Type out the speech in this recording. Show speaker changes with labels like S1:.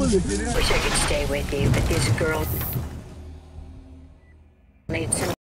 S1: I.
S2: Wish I could stay with you, but this girl made some